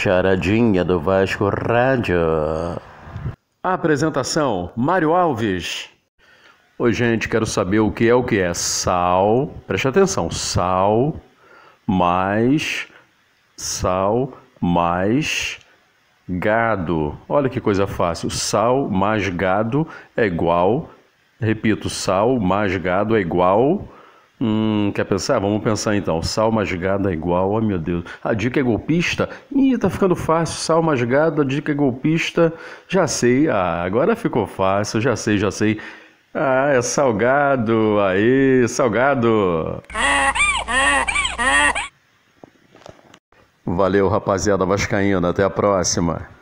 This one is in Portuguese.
Charadinha do Vasco Rádio. Apresentação: Mário Alves. Oi, gente, quero saber o que é o que é sal. Preste atenção: sal mais sal mais gado. Olha que coisa fácil. Sal mais gado é igual. Repito, sal mais gado é igual Hum, quer pensar? Vamos pensar então. Sal masgado é igual, oh meu Deus. A dica é golpista? Ih, tá ficando fácil. Sal masgado, a dica é golpista. Já sei. Ah, agora ficou fácil. Já sei, já sei. Ah, é salgado. Aí, salgado. Valeu, rapaziada vascaína. Até a próxima.